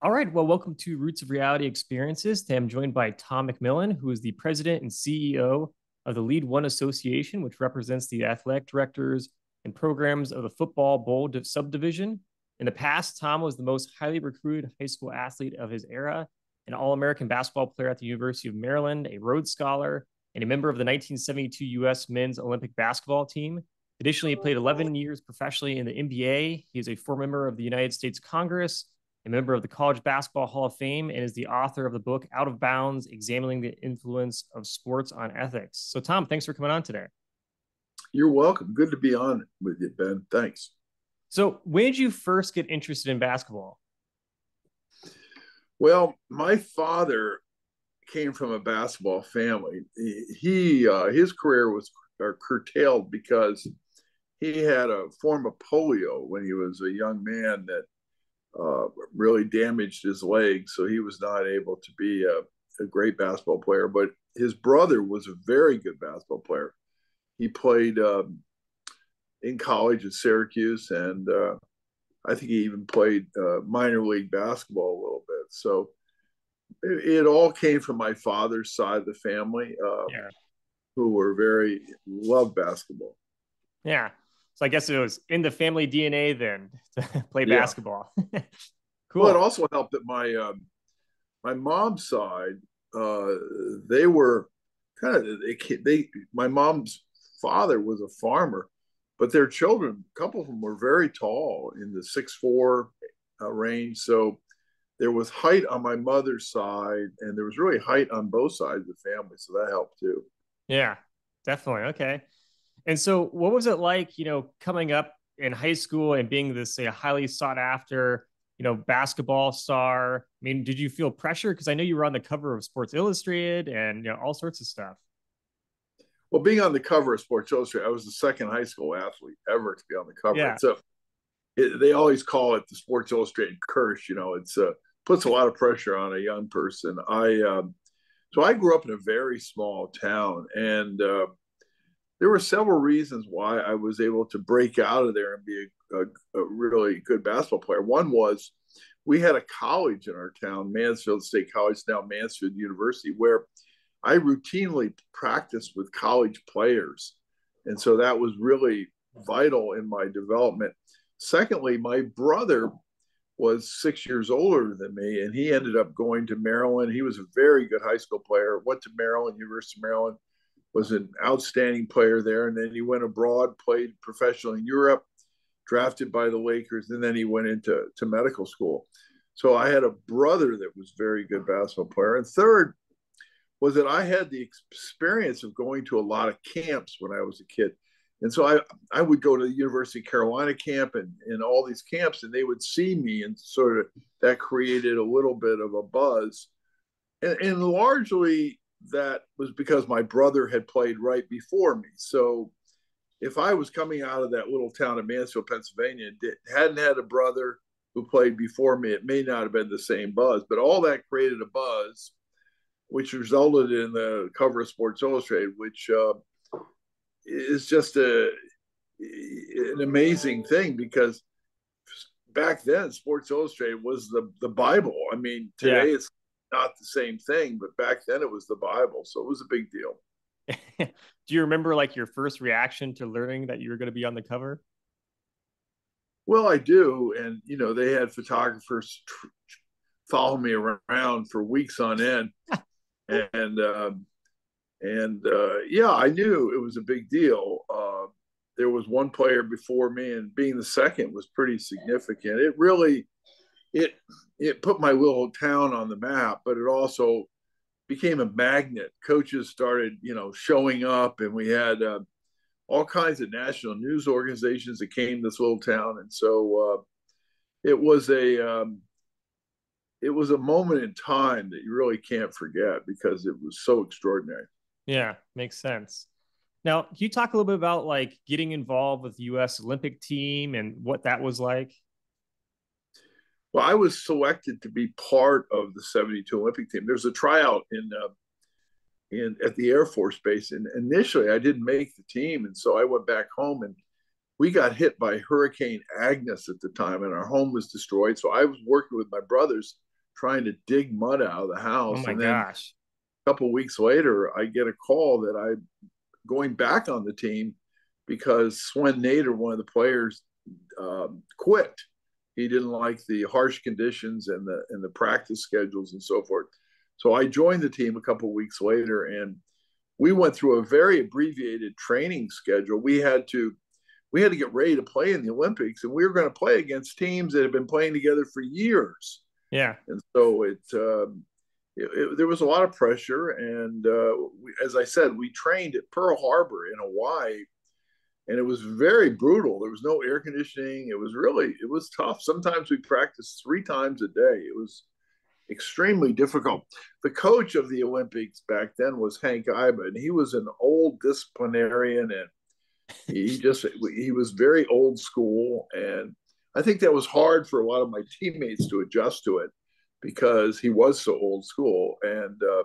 All right. Well, welcome to Roots of Reality Experiences. Today I'm joined by Tom McMillen, who is the president and CEO of the Lead One Association, which represents the athletic directors and programs of the Football Bowl subdivision. In the past, Tom was the most highly recruited high school athlete of his era, an All American basketball player at the University of Maryland, a Rhodes Scholar, and a member of the 1972 U.S. men's Olympic basketball team. Additionally, he played 11 years professionally in the NBA. He is a former member of the United States Congress a member of the College Basketball Hall of Fame, and is the author of the book Out of Bounds Examining the Influence of Sports on Ethics. So, Tom, thanks for coming on today. You're welcome. Good to be on with you, Ben. Thanks. So, when did you first get interested in basketball? Well, my father came from a basketball family. He, uh, his career was uh, curtailed because he had a form of polio when he was a young man that uh, really damaged his leg, so he was not able to be a, a, great basketball player. But his brother was a very good basketball player. He played um, in college at Syracuse, and uh, I think he even played uh, minor league basketball a little bit. So it, it, all came from my father's side of the family, uh, yeah. who were very loved basketball. Yeah. So I guess it was in the family DNA then to play yeah. basketball. cool. Well, it also helped that my um, my mom's side, uh, they were kind of they, they my mom's father was a farmer, but their children, a couple of them were very tall in the six four uh, range. So there was height on my mother's side, and there was really height on both sides of the family. So that helped too. Yeah, definitely. Okay. And so, what was it like, you know, coming up in high school and being this say, highly sought after, you know, basketball star? I mean, did you feel pressure? Because I know you were on the cover of Sports Illustrated and you know all sorts of stuff. Well, being on the cover of Sports Illustrated, I was the second high school athlete ever to be on the cover. Yeah. So it, they always call it the Sports Illustrated curse. You know, it's uh, puts a lot of pressure on a young person. I um, so I grew up in a very small town, and uh, there were several reasons why I was able to break out of there and be a, a, a, really good basketball player. One was we had a college in our town, Mansfield State College, now Mansfield University, where I routinely practiced with college players. And so that was really vital in my development. Secondly, my brother was six years older than me, and he ended up going to Maryland. He was a very good high school player, went to Maryland, University of Maryland was an outstanding player there. And then he went abroad, played professionally in Europe, drafted by the Lakers, and then he went into to medical school. So I had a brother that was very good basketball player. And third was that I had the experience of going to a lot of camps when I was a kid. And so I, I would go to the University of Carolina camp and, and all these camps, and they would see me, and sort of that created a little bit of a buzz. And, and largely, that was because my brother had played right before me. So if I was coming out of that little town of Mansfield, Pennsylvania, and hadn't had a brother who played before me, it may not have been the same buzz. But all that created a buzz, which resulted in the cover of Sports Illustrated, which uh, is just a an amazing thing because back then Sports Illustrated was the the Bible. I mean, today yeah. it's not the same thing, but back then it was the Bible, so it was a big deal. Do you remember like your first reaction to learning that you were going to be on the cover? Well, I do, and you know they had photographers tr- follow me around for weeks on end, and um, and uh, yeah, I knew it was a big deal. Uh, there was one player before me, and being the second was pretty significant. It really it it put my little town on the map, but it also became a magnet. Coaches started, you know, showing up, and we had uh, all kinds of national news organizations that came to this little town, and so uh, it was a um, it was a moment in time that you really can't forget because it was so extraordinary. Yeah, makes sense. Now, can you talk a little bit about like getting involved with the U.S. Olympic team and what that was like? Well, I was selected to be part of the 72 Olympic team. There's a tryout in uh, in at the Air Force Base, and initially I didn't make the team, and so I went back home, and we got hit by Hurricane Agnes at the time, and our home was destroyed. So I was working with my brothers trying to dig mud out of the house. Oh my and then gosh. A couple weeks later, I get a call that I'm going back on the team because Swen Nater, one of the players, um, quit. He didn't like the harsh conditions and the and the practice schedules and so forth. So I joined the team a couple weeks later, and we went through a very abbreviated training schedule. We had to we had to get ready to play in the Olympics, and we were going to play against teams that had been playing together for years. Yeah, and so it, um, it, it there was a lot of pressure, and uh, we, as I said, we trained at Pearl Harbor in Hawaii, and it was very brutal. There was no air conditioning. It was really it was tough. Sometimes we practiced three times a day. It was extremely difficult. The coach of the Olympics back then was Hank Iba, and he was an old disciplinarian and he just he was very old school and i think that was hard for a lot of my teammates to adjust to it because he was so old school and uh,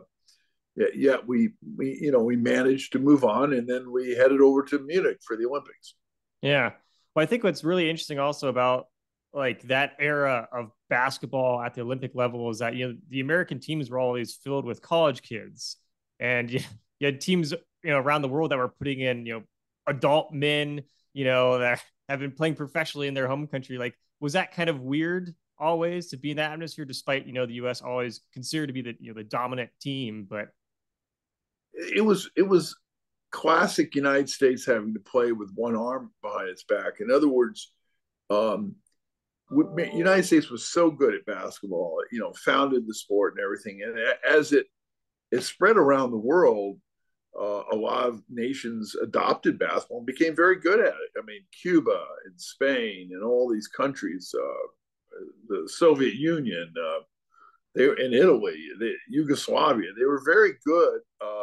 yet, we we you know we managed to move on and then we headed over to munich for the olympics yeah well i think what's really interesting also about like that era of basketball at the olympic level is that you know the american teams were always filled with college kids and you, you had teams you know around the world that were putting in you know adult men, you know, that have been playing professionally in their home country. Like, was that kind of weird always to be in that atmosphere, despite you know the U.S. always considered to be the you know the dominant team? But it was it was classic United States having to play with one arm behind its back. In other words, um, United States was so good at basketball, you know, founded the sport and everything, and as it it spread around the world, uh, a lot of nations adopted basketball and became very good at it. I mean, Cuba and Spain and all these countries, uh, the Soviet Union, uh, they in Italy, the, Yugoslavia. They were very good uh,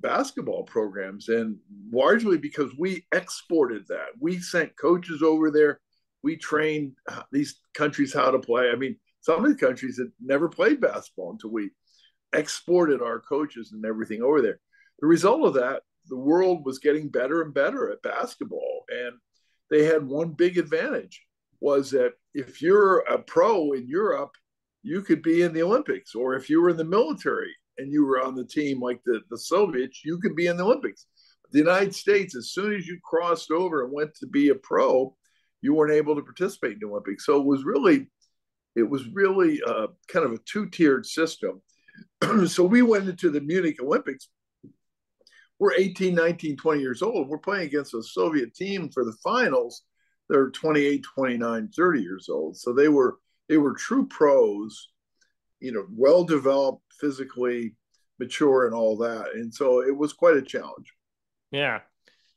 basketball programs, and largely because we exported that. We sent coaches over there. We trained uh, these countries how to play. I mean, some of the countries had never played basketball until we exported our coaches and everything over there. The result of that, the world was getting better and better at basketball. And they had one big advantage was that if you're a pro in Europe, you could be in the Olympics. Or if you were in the military and you were on the team like the, the Soviets, you could be in the Olympics. The United States, as soon as you crossed over and went to be a pro, you weren't able to participate in the Olympics. So it was really, it was really uh, kind of a two-tiered system. so we went into the Munich Olympics. We're 18, 19, 20 years old. We're playing against a Soviet team for the finals. They're 28, 29, 30 years old. So they were they were true pros, you know, well developed physically, mature and all that. And so it was quite a challenge. Yeah.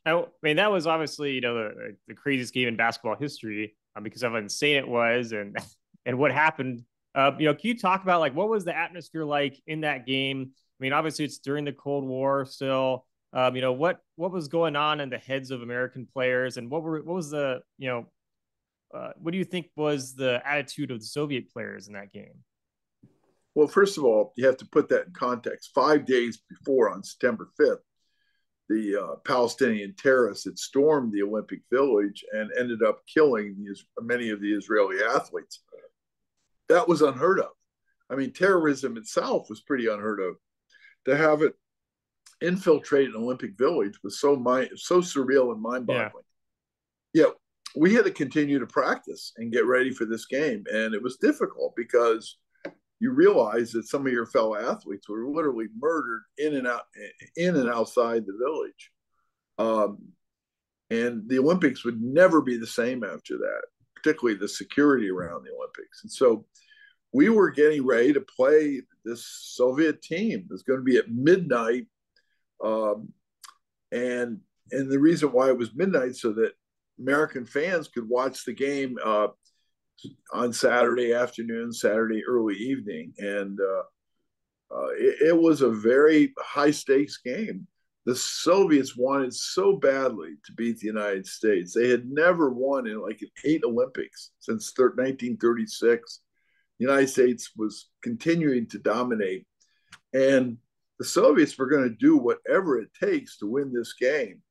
I mean, that was obviously, you know, the, the craziest game in basketball history um, because of how insane it was and and what happened uh, you know, can you talk about like what was the atmosphere like in that game? I mean, obviously it's during the Cold War still. Um, you know, what what was going on in the heads of American players, and what were what was the you know, uh, what do you think was the attitude of the Soviet players in that game? Well, first of all, you have to put that in context. Five days before, on September fifth, the uh, Palestinian terrorists had stormed the Olympic Village and ended up killing these, many of the Israeli athletes that was unheard of. I mean, terrorism itself was pretty unheard of. To have it infiltrate an Olympic Village was so mind so surreal and mind-boggling. Yeah. yeah, we had to continue to practice and get ready for this game, and it was difficult because you realize that some of your fellow athletes were literally murdered in and out in and outside the village. Um, and the Olympics would never be the same after that particularly the security around the Olympics. And so we were getting ready to play this Soviet team. It was going to be at midnight. Um, and and the reason why it was midnight so that American fans could watch the game uh, on Saturday afternoon, Saturday early evening, and uh, uh, it, it, was a very high stakes game the Soviets wanted so badly to beat the United States. They had never won in like eight Olympics since 1936. The United States was continuing to dominate. And the Soviets were going to do whatever it takes to win this game.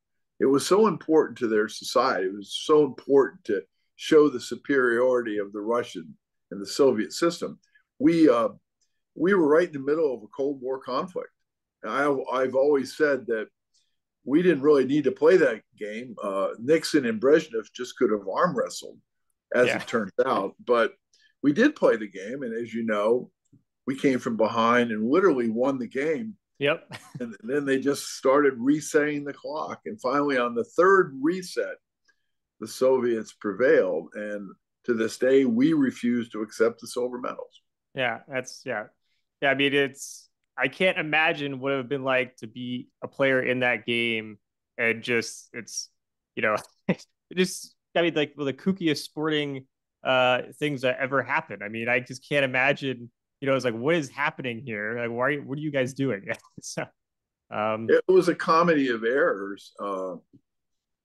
It was so important to their society. It was so important to show the superiority of the Russian and the Soviet system. we uh, we were right in the middle of a Cold War conflict. I, I've always said that we didn't really need to play that game. Uh, Nixon and Brezhnev just could have arm wrestled, as yeah. it turns out. But we did play the game, and as you know, we came from behind and literally won the game. Yep. and then they just started resetting the clock, and finally, on the third reset, the Soviets prevailed, and to this day, we refuse to accept the silver medals. Yeah, that's yeah, yeah. I mean, it's I can't imagine what it would have been like to be a player in that game and just it's you know it just I mean like the kookiest sporting uh things that ever happened. I mean, I just can't imagine. You know, it's like what is happening here? Like, why? What are you guys doing? so, um, it was a comedy of errors, uh,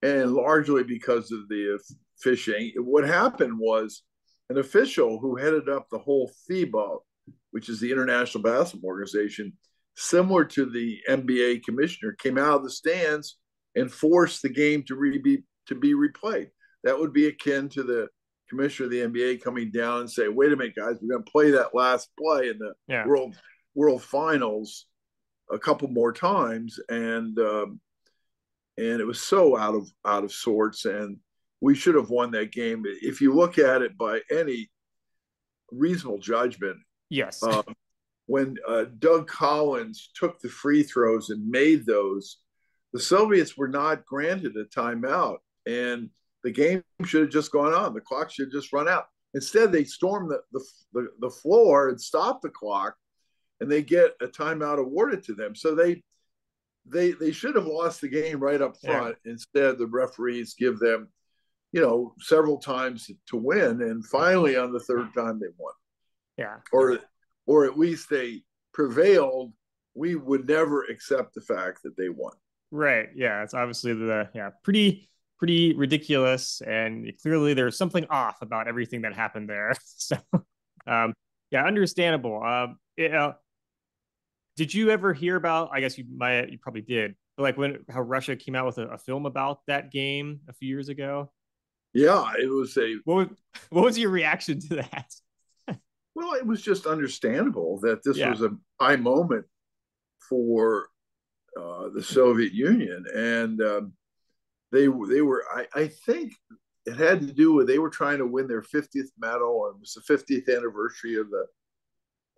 and largely because of the fishing. What happened was an official who headed up the whole FIBA which is the International Basketball Organization, similar to the NBA commissioner, came out of the stands and forced the game to re- be to be replayed. That would be akin to the commissioner of the NBA coming down and say, "Wait a minute, guys, we're going to play that last play in the yeah. World World Finals a couple more times," and um, and it was so out of out of sorts, and we should have won that game. If you look at it by any reasonable judgment, Yes. Um, when uh, Doug Collins took the free throws and made those, the Soviets were not granted a timeout, and the game should have just gone on. The clock should have just run out. Instead, they storm the, the, the, the floor and stop the clock, and they get a timeout awarded to them. So they they they should have lost the game right up front. Yeah. Instead, the referees give them, you know, several times to win, and finally on the third time they won. Yeah. Or or at least they prevailed. We would never accept the fact that they won. Right. Yeah. It's obviously the yeah pretty pretty ridiculous, and clearly there's something off about everything that happened there. so, um, yeah, understandable. Um, it, uh, did you ever hear about? I guess you might. You probably did. But like when how Russia came out with a, a film about that game a few years ago. Yeah, it was a. What was, what was your reaction to that? Well, it was just understandable that this yeah. was a high moment for uh, the Soviet Union, and um, they they were. I, I, think it had to do with they were trying to win their 50th medal, and it was the 50th anniversary of the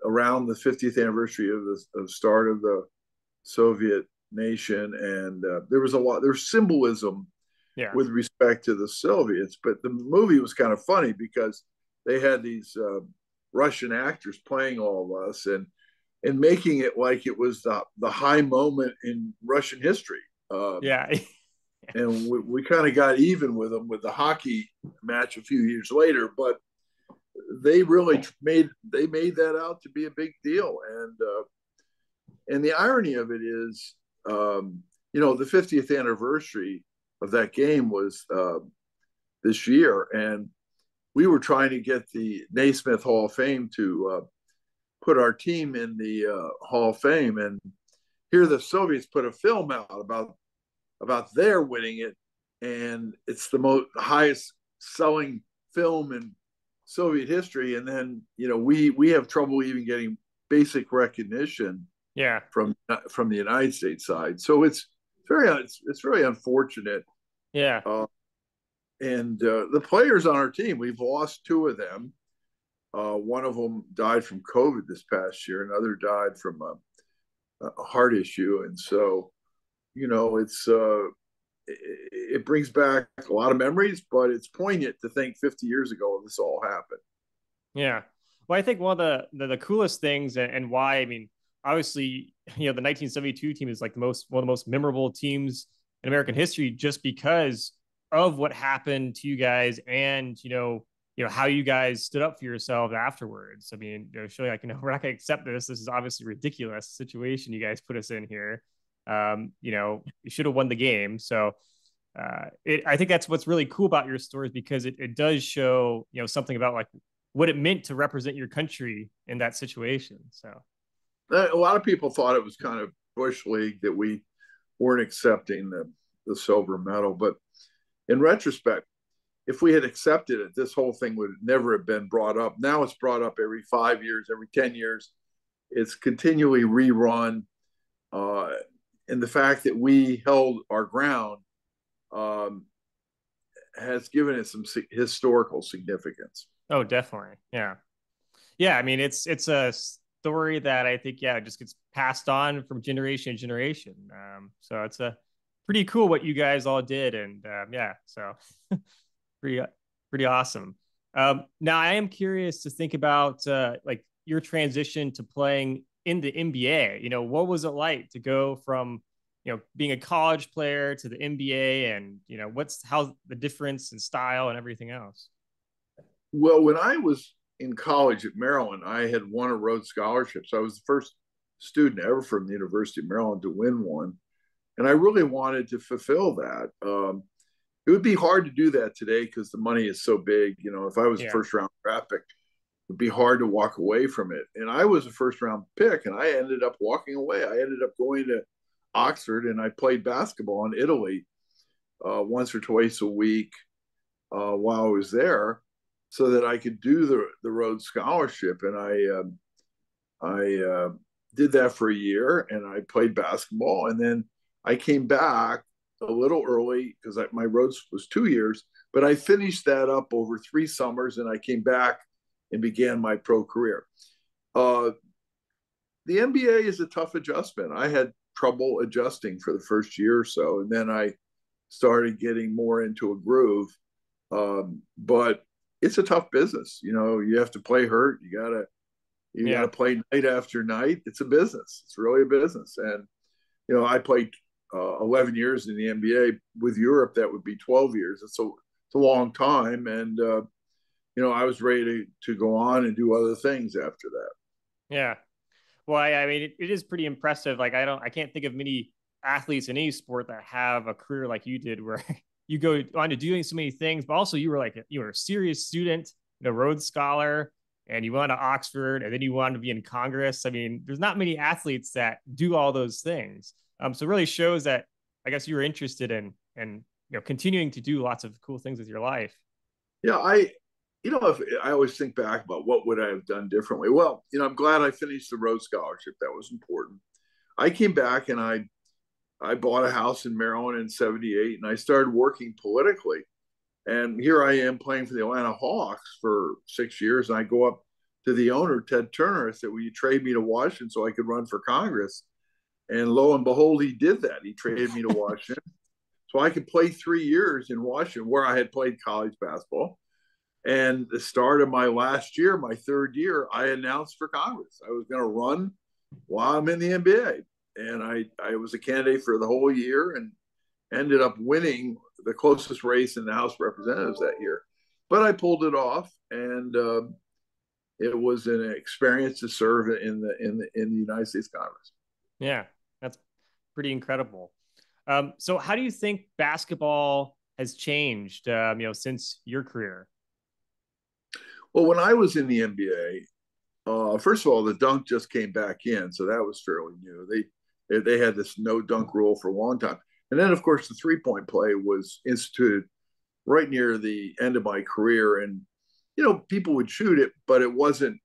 around the 50th anniversary of the of start of the Soviet nation, and uh, there was a lot. There's symbolism yeah. with respect to the Soviets, but the movie was kind of funny because they had these. Uh, Russian actors playing all of us and and making it like it was the the high moment in Russian history. Um, yeah. and we, we kind of got even with them with the hockey match a few years later, but they really made they made that out to be a big deal. And uh, and the irony of it is, um, you know, the 50th anniversary of that game was uh, this year, and we were trying to get the Naismith Hall of Fame to uh, put our team in the uh, Hall of Fame, and here the Soviets put a film out about about their winning it, and it's the most highest selling film in Soviet history, and then you know we we have trouble even getting basic recognition yeah. from from the United States side, so it's very it's, it's very unfortunate. Yeah. Uh, and uh, the players on our team, we've lost two of them. Uh, one of them died from COVID this past year. Another died from a, a heart issue, and so you know it's uh, it, brings back a lot of memories, but it's poignant to think 50 years ago this all happened. Yeah, well, I think one of the the, the coolest things and why I mean, obviously, you know, the 1972 team is like the most one of the most memorable teams in American history, just because of what happened to you guys and you know you know how you guys stood up for yourselves afterwards. I mean you know showing like you know we're not going to accept this. This is obviously ridiculous situation you guys put us in here um you know you should have won the game so uh it, i think that's what's really cool about your stories because it, it does show you know something about like what it meant to represent your country in that situation so a lot of people thought it was kind of bush league that we weren't accepting the the silver medal but in retrospect, if we had accepted it, this whole thing would never have been brought up. Now it's brought up every five years, every 10 years. It's continually rerun. Uh, and the fact that we held our ground um, has given it some historical significance. Oh, definitely. Yeah. Yeah. I mean, it's, it's a story that I think, yeah, just gets passed on from generation to generation. Um, so it's a pretty cool what you guys all did. And um, yeah, so pretty pretty awesome. Um, now I am curious to think about uh, like your transition to playing in the NBA. You know, what was it like to go from you know being a college player to the NBA, and you know what's how the difference in style and everything else. Well, when I was in college at Maryland, I had won a Rhodes Scholarship. So I was the first student ever from the University of Maryland to win one. And I really wanted to fulfill that. Um, it would be hard to do that today because the money is so big. You know, if I was yeah. a first round draft pick, would be hard to walk away from it. And I was a first round pick, and I ended up walking away. I ended up going to Oxford, and I played basketball in Italy uh, once or twice a week uh, while I was there, so that I could do the the Rhodes Scholarship. And I um, I uh, did that for a year, and I played basketball, and then I came back a little early because my Rhodes was two years, but I finished that up over three summers and I came back and began my pro career. Uh, the NBA is a tough adjustment. I had trouble adjusting for the first year or so, and then I started getting more into a groove. Um, but it's a tough business. You know, you have to play hurt. You gotta you yeah. gotta play night after night. It's a business. It's really a business. And you know, I played uh, 11 years in the NBA. With Europe, that would be 12 years. It's a, it's a long time. And, uh, you know, I was ready to, to go on and do other things after that. Yeah. Well, I, I mean, it, it is pretty impressive. Like, I don't, I can't think of many athletes in any sport that have a career like you did where you go on to doing so many things, but also you were like, you were a serious student, a Rhodes Scholar, and you went to Oxford, and then you wanted to be in Congress. I mean, there's not many athletes that do all those things. Um, so it really shows that I guess you were interested in and you know continuing to do lots of cool things with your life. Yeah, I you know if I always think back about what would I have done differently. Well, you know, I'm glad I finished the Rhodes Scholarship. That was important. I came back and I I bought a house in Maryland in 78 and I started working politically. And here I am playing for the Atlanta Hawks for six years. And I go up to the owner, Ted Turner. I said, Will you trade me to Washington so I could run for Congress? And lo and behold, he did that. He traded me to Washington. so I could play three years in Washington where I had played college basketball. And the start of my last year, my third year, I announced for Congress. I was going to run while I'm in the NBA. And I, I was a candidate for the whole year and ended up winning the closest race in the House of Representatives that year. But I pulled it off, and uh, it was an experience to serve in the in the in the United States Congress. Yeah, that's pretty incredible. Um, so, how do you think basketball has changed, um, you know, since your career? Well, when I was in the NBA, uh, first of all, the dunk just came back in, so that was fairly new. They they had this no dunk rule for a long time, and then of course the three point play was instituted right near the end of my career, and you know people would shoot it, but it wasn't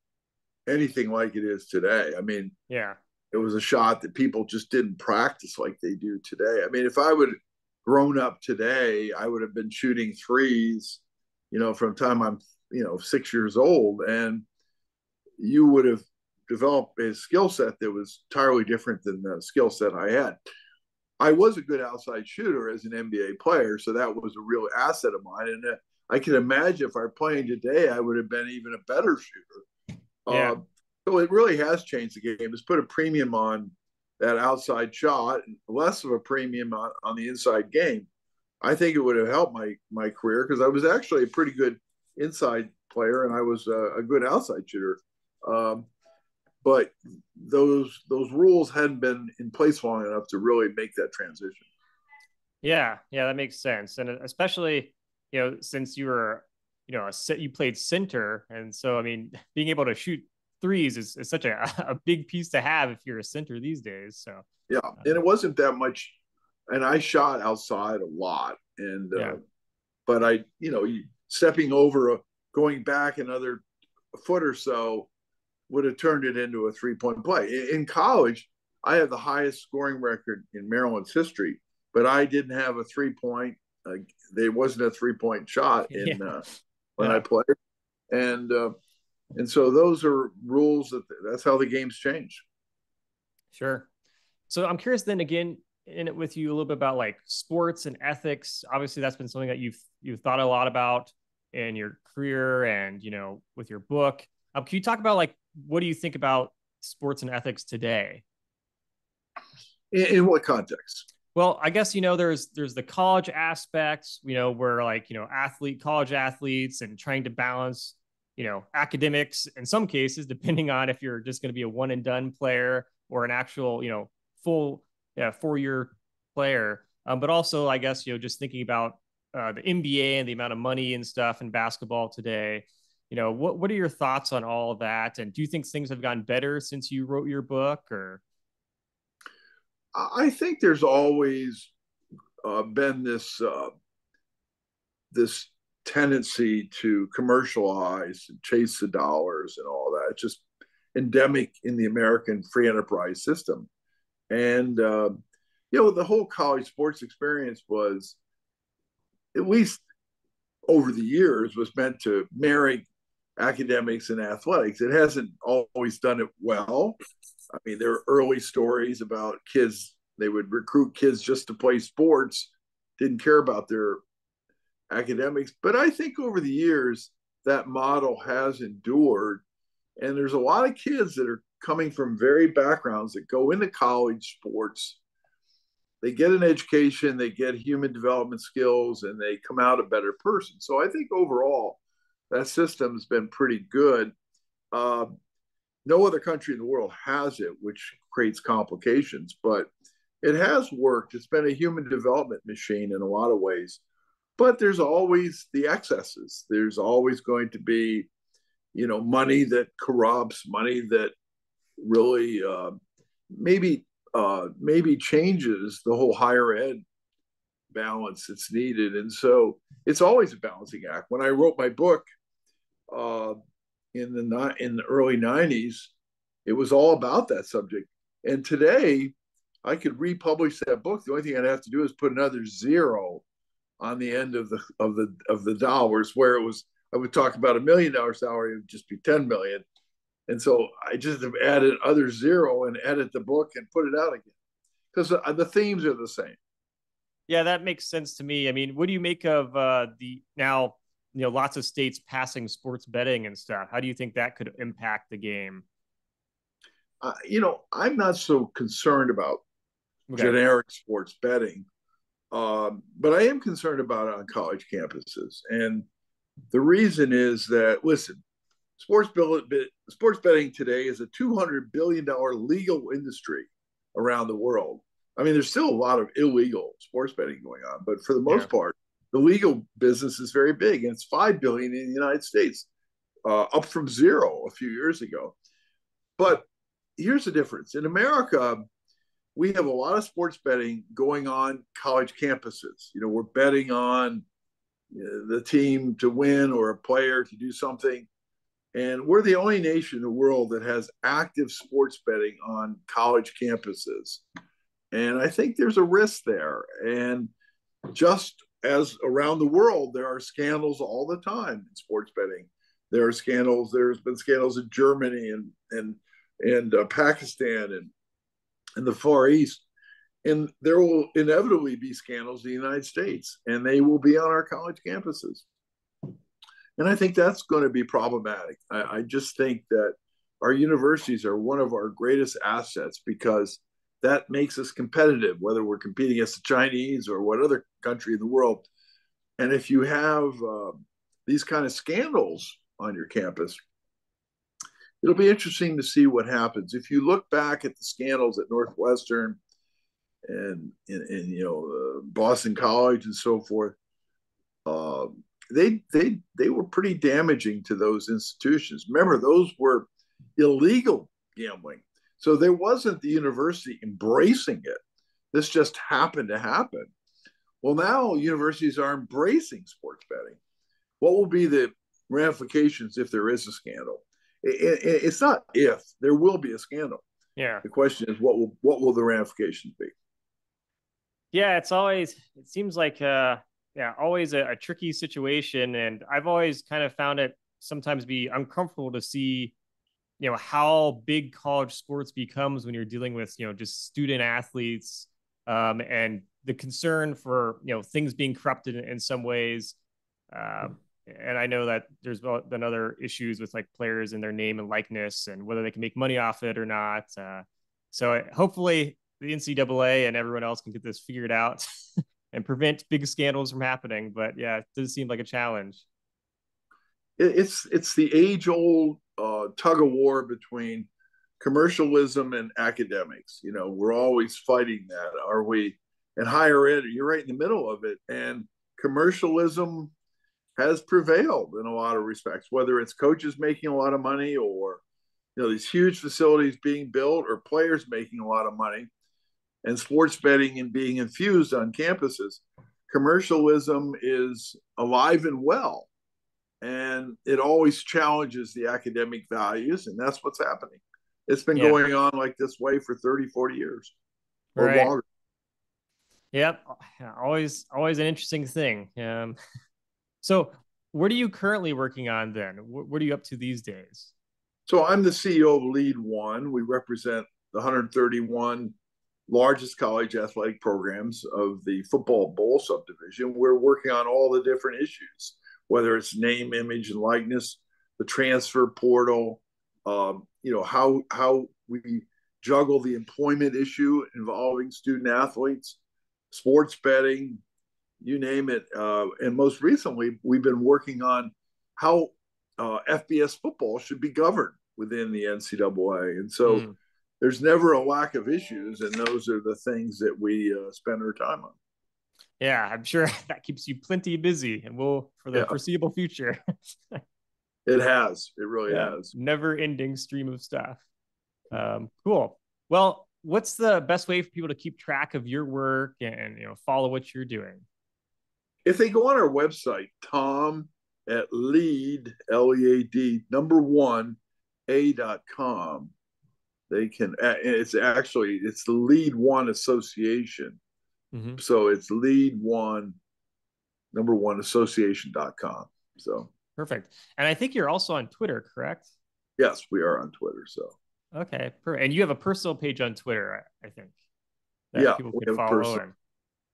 anything like it is today. I mean, yeah, it was a shot that people just didn't practice like they do today. I mean, if I would grown up today, I would have been shooting threes, you know, from time I'm, you know, six years old, and you would have developed a skill set that was entirely different than the skill set I had. I was a good outside shooter as an NBA player, so that was a real asset of mine. And uh, I can imagine if I were playing today, I would have been even a better shooter. Yeah. Uh, so it really has changed the game. It's put a premium on that outside shot, less of a premium on, on the inside game. I think it would have helped my my career because I was actually a pretty good inside player and I was a, a good outside shooter. Um, but those those rules hadn't been in place long enough to really make that transition. Yeah, yeah, that makes sense, and especially you know since you were you know a, you played center, and so I mean being able to shoot threes is, is such a, a big piece to have if you're a center these days. So yeah, uh, and it wasn't that much. And I shot outside a lot, and uh, yeah. uh, but I, you know, you stepping over, a, going back another foot or so would have turned it into a three point play. In, college, I had the highest scoring record in Maryland's history, but I didn't have a three point. Uh, there wasn't a three point shot in yeah. uh, when yeah. I played, and uh, and so those are rules that that's how the games change. Sure. So I'm curious then again in it with you a little bit about like sports and ethics. Obviously, that's been something that you've you've thought a lot about in your career and you know with your book. Um, can you talk about like what do you think about sports and ethics today? In, in what context? Well, I guess you know there's there's the college aspects, you know, where like you know athlete college athletes and trying to balance you know academics in some cases, depending on if you're just going to be a one and done player or an actual you know full yeah four year player. Um, but also, I guess you know just thinking about uh, the NBA and the amount of money and stuff in basketball today. You know, what what are your thoughts on all of that? And do you think things have gotten better since you wrote your book, or? I think there's always uh, been this uh, this tendency to commercialize and chase the dollars and all that. It's just endemic in the American free enterprise system, and uh, you know the whole college sports experience was, at least over the years, was meant to marry academics and athletics. It hasn't always done it well. I mean, there are early stories about kids, they would recruit kids just to play sports, didn't care about their academics. But I think over the years, that model has endured. And there's a lot of kids that are coming from varied backgrounds that go into college sports. They get an education, they get human development skills, and they come out a better person. So I think overall, that system's been pretty good. Uh, no other country in the world has it, which creates complications, but it has worked. It's been a human development machine in a lot of ways. But there's always the excesses. There's always going to be, you know, money that corrupts, money that really uh, maybe uh, maybe changes the whole higher ed balance that's needed. And so it's always a balancing act. When I wrote my book uh, in the in the early '90s, it was all about that subject. And today, I could republish that book. The only thing I'd have to do is put another zero on the end of the of the of the dollars, where it was I would talk about a million dollar salary, it would just be ten million. And so I just have added other zero and edit the book and put it out again because the, the themes are the same. Yeah, that makes sense to me. I mean, what do you make of uh, the now, you know, lots of states passing sports betting and stuff? How do you think that could impact the game? Uh, you know, I'm not so concerned about okay. generic sports betting, um, but I am concerned about it on college campuses. And the reason is that, listen, sports, bill, sports betting today is a $200 billion legal industry around the world. I mean, there's still a lot of illegal sports betting going on, but for the most yeah. part, the legal business is very big, and it's five billion in the United States, uh, up from zero a few years ago. But here's the difference: in America, we have a lot of sports betting going on college campuses. You know, we're betting on you know, the team to win or a player to do something. And we're the only nation in the world that has active sports betting on college campuses. And I think there's a risk there. And just as around the world, there are scandals all the time in sports betting. There are scandals. There's been scandals in Germany and and and uh, Pakistan and and the Far East, and there will inevitably be scandals in the United States, and they will be on our college campuses. And I think that's going to be problematic. I, I just think that our universities are one of our greatest assets because that makes us competitive, whether we're competing against the Chinese or what other country in the world. And if you have uh, these kind of scandals on your campus, it'll be interesting to see what happens. If you look back at the scandals at Northwestern and, and, and you know, uh, Boston College and so forth, uh, they they they were pretty damaging to those institutions. Remember, those were illegal gambling. So there wasn't the university embracing it. This just happened to happen. Well, now universities are embracing sports betting. what will be the ramifications if there is a scandal? It, it, it's not if there will be a scandal. Yeah. The question is what will what will the ramifications be? Yeah, it's always it seems like uh yeah, always a, a tricky situation. And I've always kind of found it sometimes be uncomfortable to see you know how big college sports becomes when you're dealing with you know just student athletes um, and the concern for you know things being corrupted in, in some ways um, and i know that there's been other issues with like players and their name and likeness and whether they can make money off it or not uh, so hopefully the ncaa and everyone else can get this figured out and prevent big scandals from happening but yeah it does seem like a challenge it's it's the age old uh, tug of war between commercialism and academics. You know, we're always fighting that. Are we in higher ed? You're right in the middle of it, and commercialism has prevailed in a lot of respects. Whether it's coaches making a lot of money, or you know these huge facilities being built, or players making a lot of money, and sports betting and being infused on campuses, commercialism is alive and well. And it always challenges the academic values and that's what's happening. It's been yeah. going on like this way for 30 40 years. Or right. longer. Yep. Always always an interesting thing. Um, so what are you currently working on then? What are you up to these days? So i'm the ceo of lead one. We represent the 131 largest college athletic programs of the football bowl subdivision we're working on all the different issues whether it's name, image, and likeness, the transfer portal, um, you know, how how we juggle the employment issue involving student athletes, sports betting, you name it. Uh, and most recently, we've been working on how uh, FBS football should be governed within the NCAA. And so mm. There's never a lack of issues, and those are the things that we uh, spend our time on yeah, I'm sure that keeps you plenty busy and we'll for the yeah. foreseeable future. it has. It really yeah. has. Never ending stream of stuff. Um, cool. Well, what's the best way for people to keep track of your work and you know follow what you're doing? If they go on our website, Tom at lead L E A D number one a dot com, they can. It's actually it's the Lead One Association Mm-hmm. So it's lead one, number one association.com. So perfect. And I think you're also on Twitter, correct? Yes, we are on Twitter. So okay, perfect. And you have a personal page on Twitter, I think. yeah, people can follow. And...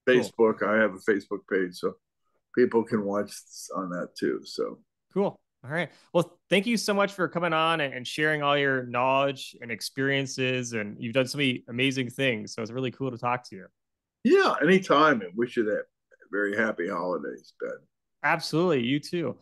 Facebook. Cool. I have a Facebook page, so people can watch on that too. So cool. All right. Well, thank you so much for coming on and sharing all your knowledge and experiences. And you've done so many amazing things. So it's really cool to talk to you. Yeah, anytime. And wish you that very happy holidays, Ben. Absolutely. You too.